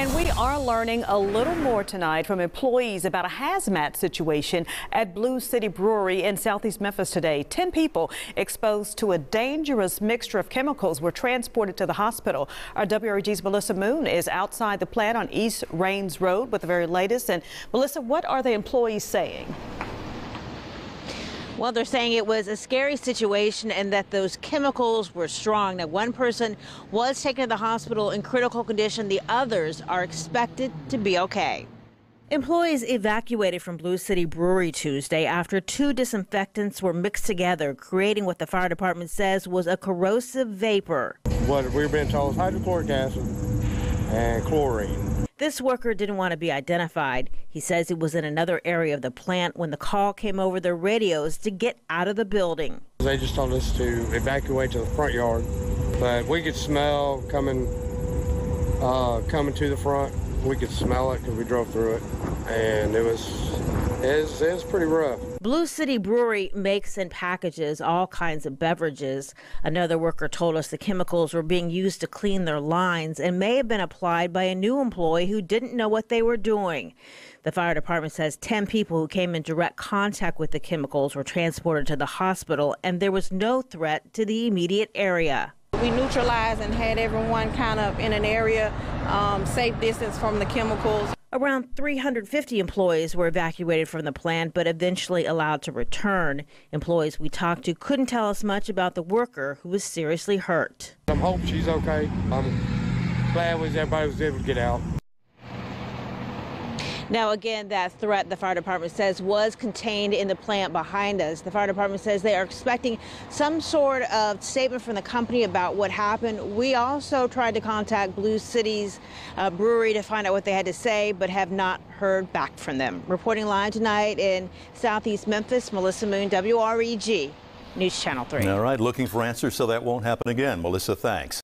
And we are learning a little more tonight from employees about a hazmat situation at Blues City Brewery in southeast Memphis today. Ten people exposed to a dangerous mixture of chemicals were transported to the hospital. Our WREG's Melissa Moon is outside the plant on East Raines Road with the very latest. And Melissa, what are the employees saying? Well, they're saying it was a scary situation and that those chemicals were strong. Now, one person was taken to the hospital in critical condition. The others are expected to be okay. Employees evacuated from Blues City Brewery Tuesday after two disinfectants were mixed together, creating what the fire department says was a corrosive vapor. What we've been told is hydrochloric acid and chlorine. This worker didn't want to be identified. He says he was in another area of the plant when the call came over their radios to get out of the building. They just told us to evacuate to the front yard, but we could smell coming uh, coming to the front. We could smell it because we drove through it, and it was it was, pretty rough. Blues City Brewery makes and packages all kinds of beverages. Another worker told us the chemicals were being used to clean their lines and may have been applied by a new employee who didn't know what they were doing. The fire department says 10 people who came in direct contact with the chemicals were transported to the hospital and there was no threat to the immediate area. We neutralized and had everyone kind of in an area um, safe distance from the chemicals. Around 350 employees were evacuated from the plant, but eventually allowed to return. Employees we talked to couldn't tell us much about the worker who was seriously hurt. I'm hoping she's okay. I'm glad was everybody was able to get out. Now, again, that threat, the fire department says, was contained in the plant behind us. The fire department says they are expecting some sort of statement from the company about what happened. We also tried to contact Blues City's uh, brewery to find out what they had to say, but have not heard back from them. Reporting live tonight in southeast Memphis, Melissa Moon, WREG, News Channel 3. All right, looking for answers so that won't happen again. Melissa, thanks.